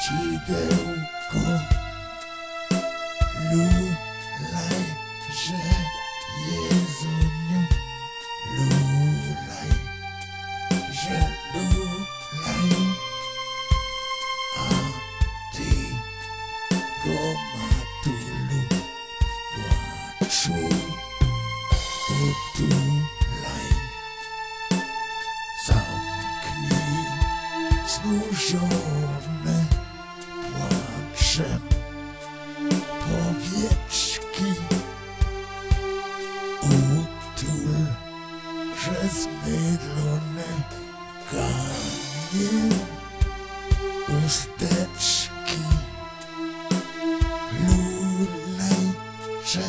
cidełko lulaj, że Jezuniu lulaj, że lulaj a ty go matulu płaczu utulaj zamknij znużone że zmydlone kamień usteczki lulaj że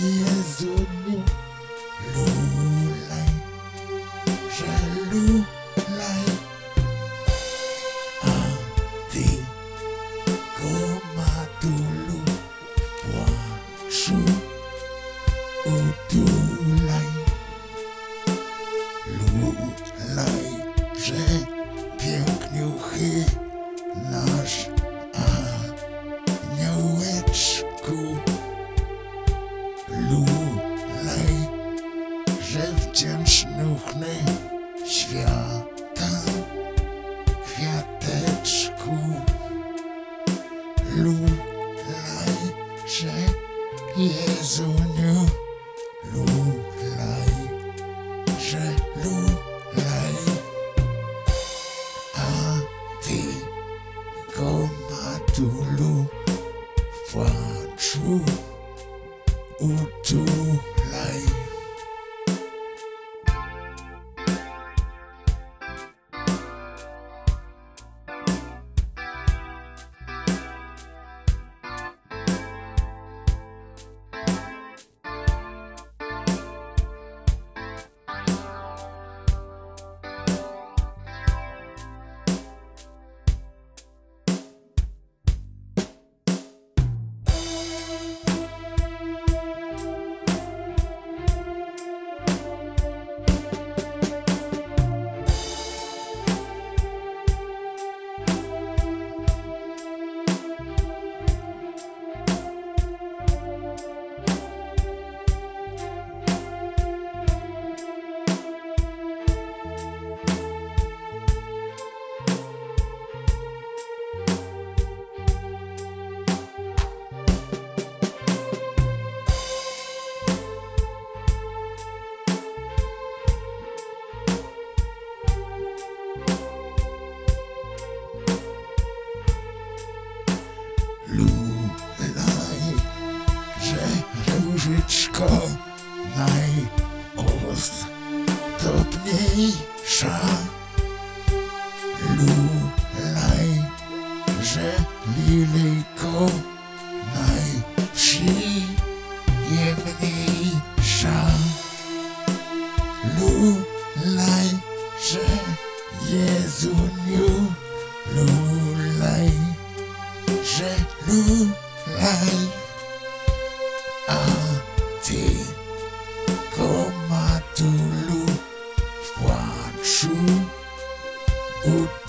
Jezu nie lulaj że wdzięcznuchny świata kwiateczku. Lulaj że Jezuniu lulaj że lulaj a ty go matulu w płaczu utulaj różyczko najozdobniejsza lulaj że lilyjko najprzyjemniejsza. Lulaj że Jezuniu lulaj że lulaj, matulu w płaczu utulaj.